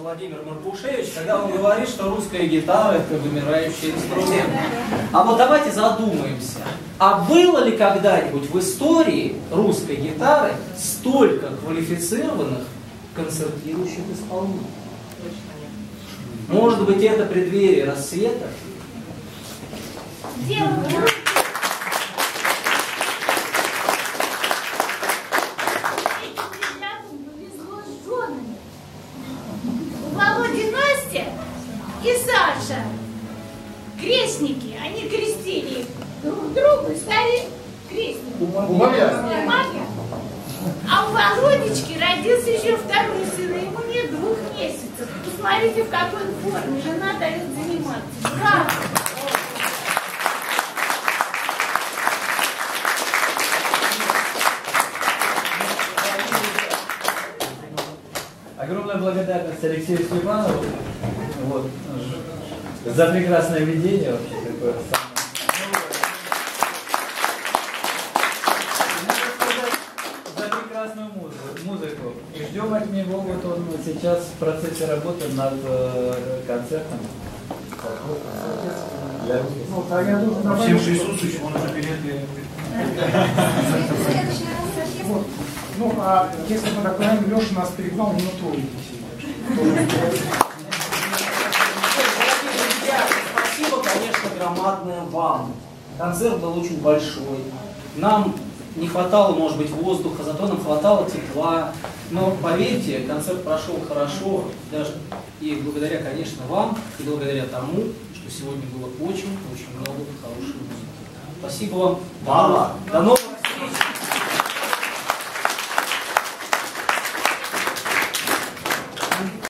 Владимир Маркушевич, когда он говорит, что русская гитара это вымирающий инструмент. А вот давайте задумаемся, а было ли когда-нибудь в истории русской гитары столько квалифицированных концертирующих исполнителей? Может быть, это преддверие рассвета? Девушка, Саша крестники, они крестили друг друга, стали крестниками. А у Володечки родился еще второй сын, ему нет двух месяцев. Посмотрите, в какой форме. Жена дает заниматься. Браво! Огромная благодарность Алексею Степанову вот, за прекрасное ведение вообще такое. За прекрасную музыку. И ждем от него, вот он сейчас в процессе работы над э, концертом. Ну, а я должен Всем добавить, что- присутствующим он уже билеты Вот. Ну, а если мы так понимаем, Леша нас перегнал минуту Дорогие друзья, спасибо, громадное вам. Концерт был очень большой. Нам не хватало, может быть, воздуха, зато нам хватало тепла. Но поверьте, концерт прошел хорошо, даже и благодаря, конечно, вам, и благодаря тому, что сегодня было очень-очень много хорошей музыки. Спасибо вам. Мало. До новых